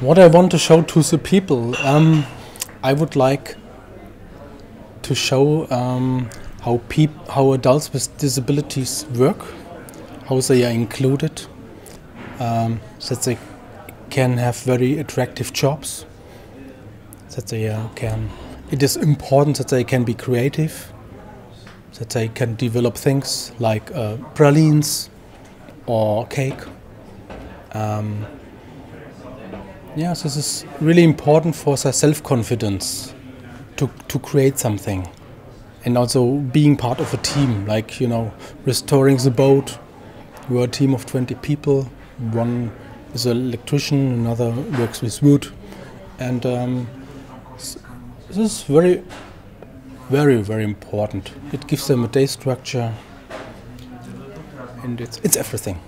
What I want to show to the people, um, I would like to show um, how how adults with disabilities work, how they are included, um, that they can have very attractive jobs, that they uh, can. It is important that they can be creative, that they can develop things like uh, pralines or cake. Um, yeah, this is really important for their self-confidence to, to create something. And also being part of a team, like, you know, restoring the boat. We're a team of 20 people. One is an electrician, another works with wood. And um, this is very, very, very important. It gives them a day structure. And it's, it's everything.